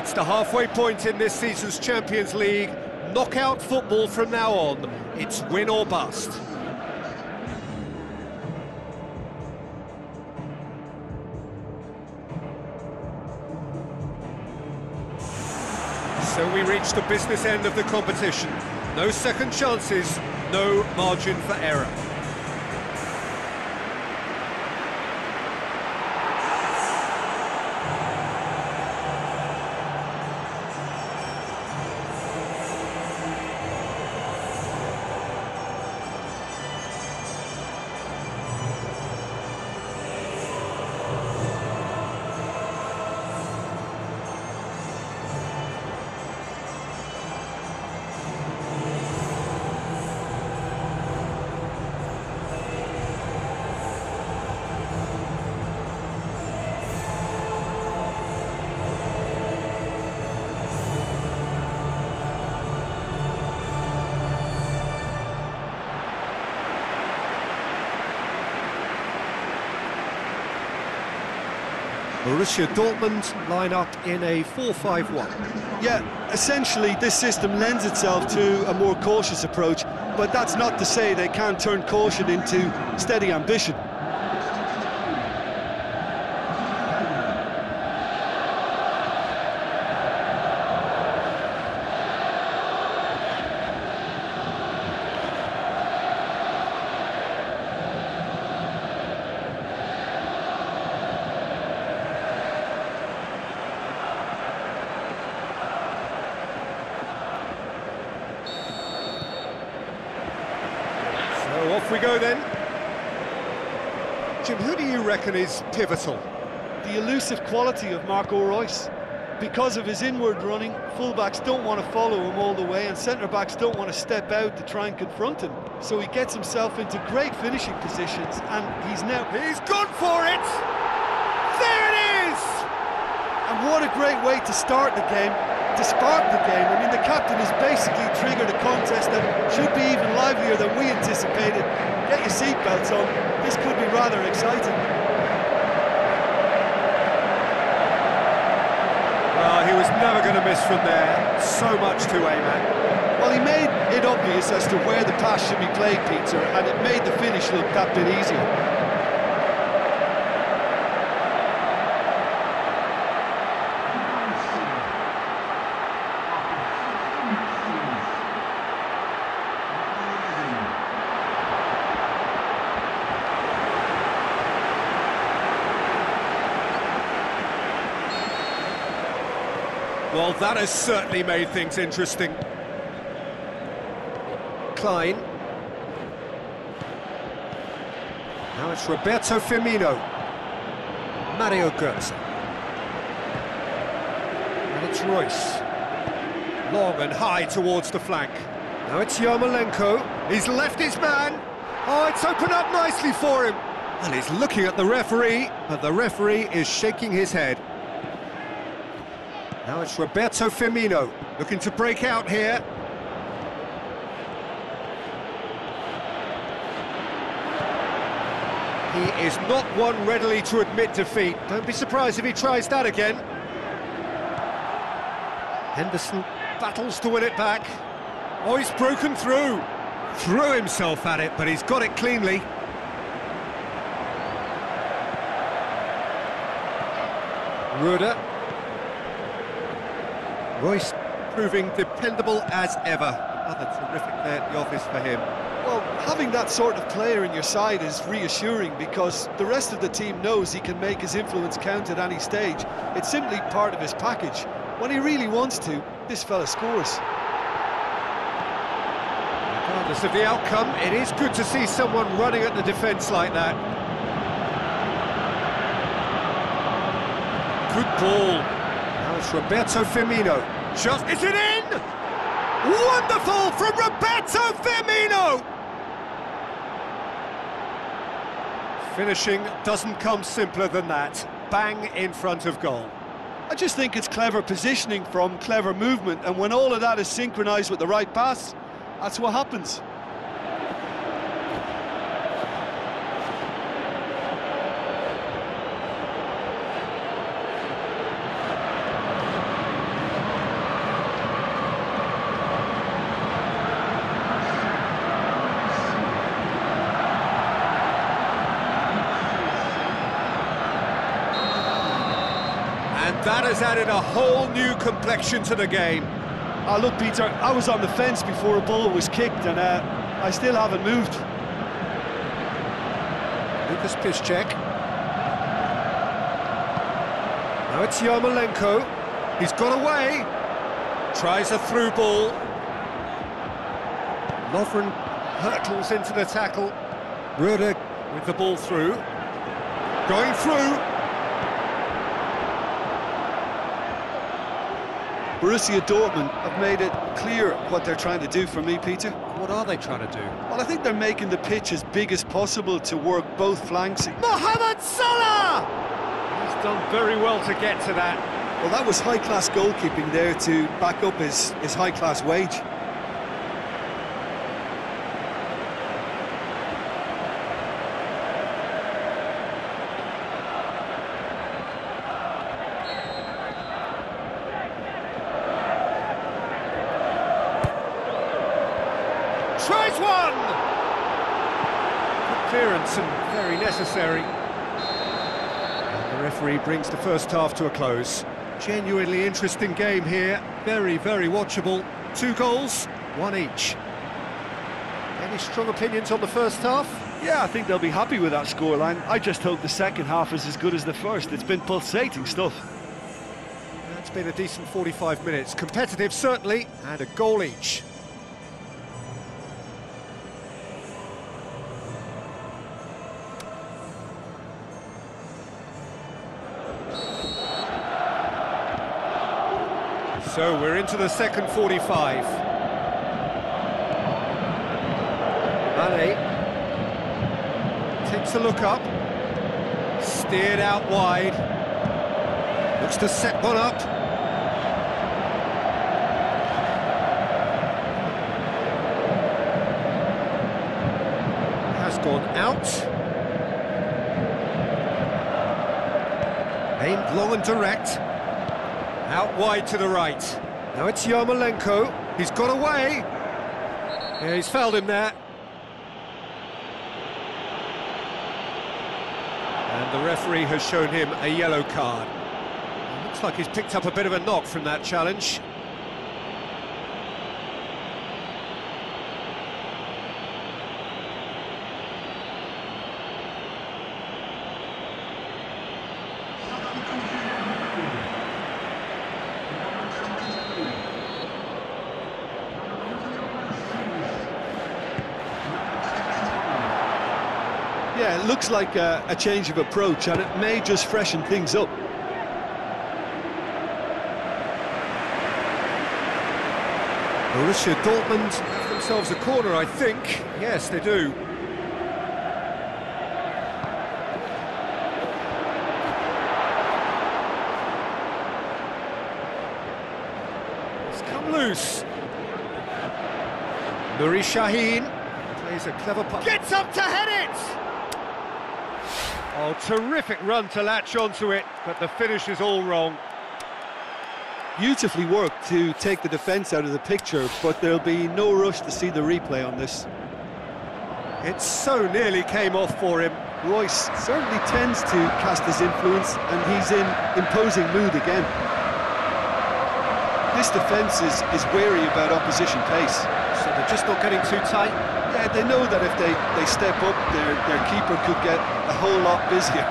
It's the halfway point in this season's Champions League. Knockout football from now on. It's win or bust. So we reach the business end of the competition. No second chances, no margin for error. Borussia Dortmund line up in a 4-5-1. Yeah, essentially this system lends itself to a more cautious approach, but that's not to say they can't turn caution into steady ambition. So off we go then. Jim, who do you reckon is pivotal? The elusive quality of Marco Reus. Because of his inward running, fullbacks don't want to follow him all the way and centre-backs don't want to step out to try and confront him. So he gets himself into great finishing positions and he's now... He's gone for it! There it is! And what a great way to start the game, to spark the game. I mean, the captain has basically triggered a contest that should be even livelier than we anticipated. Get your seatbelts on, this could be rather exciting. Well, he was never going to miss from there. So much to aim at. Well, he made it obvious as to where the pass should be played, Peter, and it made the finish look that bit easier. That has certainly made things interesting. Klein. Now it's Roberto Firmino. Mario Götze. And it's Reus. Long and high towards the flank. Now it's Yarmolenko. He's left his man. Oh, it's opened up nicely for him. And he's looking at the referee, but the referee is shaking his head. Now it's Roberto Firmino, looking to break out here. He is not one readily to admit defeat. Don't be surprised if he tries that again. Henderson battles to win it back. Oh, he's broken through. Threw himself at it, but he's got it cleanly. Rode. Reus proving dependable as ever. Another terrific day at the office for him. Well, having that sort of player in your side is reassuring because the rest of the team knows he can make his influence count at any stage. It's simply part of his package. When he really wants to, this fella scores. Regardless of the outcome, it is good to see someone running at the defence like that. Good ball. It's Roberto Firmino. Shot, is it in? Wonderful from Roberto Firmino! Finishing doesn't come simpler than that. Bang in front of goal. I just think it's clever positioning from clever movement, and when all of that is synchronised with the right pass, that's what happens. That has added a whole new complexion to the game. Ah, look, Peter, I was on the fence before a ball was kicked, and uh, I still haven't moved. Lukasz Piszczek. Now it's Yarmolenko. He's got away. Tries a through ball. Lovren hurtles into the tackle. Rode with the ball through. Going through. Borussia Dortmund have made it clear what they're trying to do for me, Peter. What are they trying to do? Well, I think they're making the pitch as big as possible to work both flanks. Mohamed Salah! He's done very well to get to that. Well, that was high-class goalkeeping there to back up his, his high-class wage. Tries one! Good clearance and very necessary. And the referee brings the first half to a close. Genuinely interesting game here. Very, very watchable. Two goals, one each. Any strong opinions on the first half? Yeah, I think they'll be happy with that scoreline. I just hope the second half is as good as the first. It's been pulsating stuff. That's been a decent 45 minutes. Competitive, certainly, and a goal each. So we're into the second 45. Mane takes a look up, steered out wide, looks to set one up. Has gone out. Aimed long and direct. Out wide to the right. Now it's Yarmolenko. He's got away. Yeah, he's fouled him there. And the referee has shown him a yellow card. Looks like he's picked up a bit of a knock from that challenge. Yeah, it looks like a, a change of approach, and it may just freshen things up. Borussia Dortmund have themselves a corner, I think. Yes, they do. It's come loose. Nuri Sahin plays a clever pass. Gets up to head it! Oh, terrific run to latch onto it, but the finish is all wrong. Beautifully worked to take the defence out of the picture, but there'll be no rush to see the replay on this. It so nearly came off for him. Reus certainly tends to cast his influence, and he's in imposing mood again. This defence is, is wary about opposition pace. So they're just not getting too tight. Yeah, they know that if they, they step up, their, their keeper could get a whole lot busier.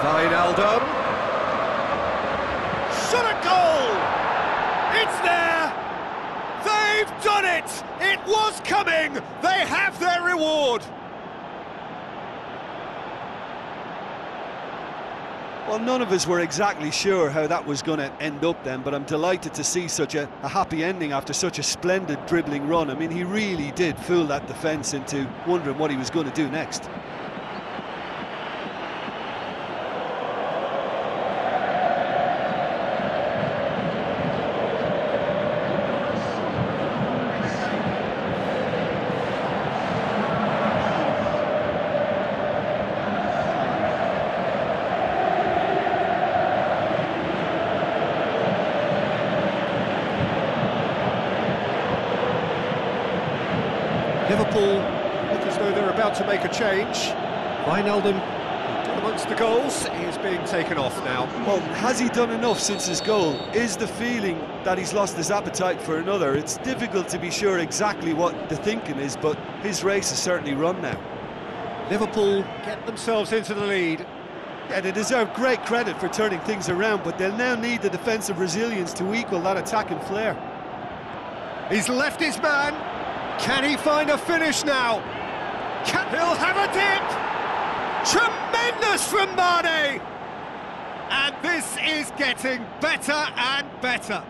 Wijnaldum. Shot a goal! It's there! They've done it! It was coming! They have their reward! Well, none of us were exactly sure how that was going to end up then, but I'm delighted to see such a, a, happy ending after such a splendid dribbling run. I mean, he really did fool that defence into wondering what he was going to do next. Liverpool look as though they're about to make a change. Wijnaldum amongst the goals is being taken off now. Well, has he done enough since his goal? Is the feeling that he's lost his appetite for another? It's difficult to be sure exactly what the thinking is, but his race is certainly run now. Liverpool get themselves into the lead. Yeah, they deserve great credit for turning things around, but they'll now need the defensive resilience to equal that attacking flair. He's left his man. Can he find a finish now? Can he'll have a dip? Tremendous from Mane! And this is getting better and better.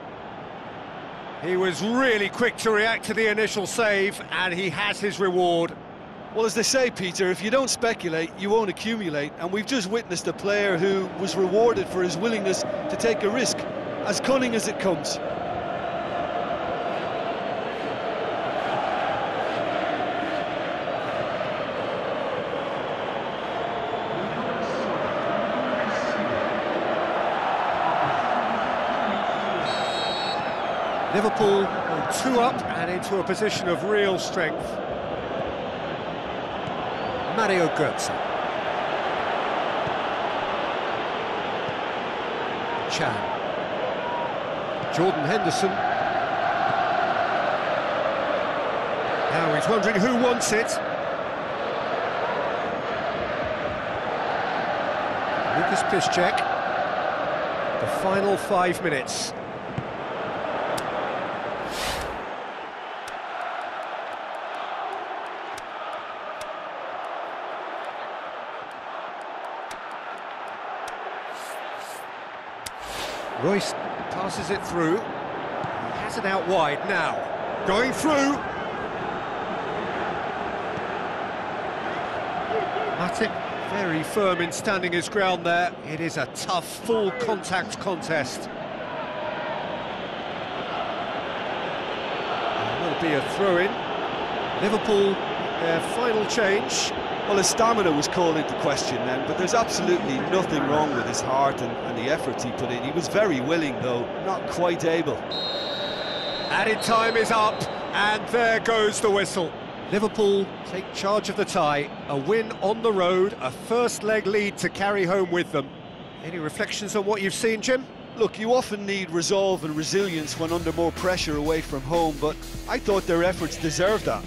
He was really quick to react to the initial save, and he has his reward. Well, as they say, Peter, if you don't speculate, you won't accumulate. And we've just witnessed a player who was rewarded for his willingness to take a risk, as cunning as it comes. Liverpool two up and into a position of real strength. Mario Götze. Can. Jordan Henderson. Now he's wondering who wants it. Lukasz Piszczek. The final five minutes. Reus passes it through. Has it out wide now. Going through. Matip very firm in standing his ground there. It is a tough, full contact contest. There will be a throw-in. Liverpool, their final change. Well, his stamina was called into question then, but there's absolutely nothing wrong with his heart and, and the efforts he put in. He was very willing, though, not quite able. Added time is up, and there goes the whistle. Liverpool take charge of the tie, a win on the road, a first leg lead to carry home with them. Any reflections on what you've seen, Jim? Look, you often need resolve and resilience when under more pressure away from home, but I thought their efforts deserved that.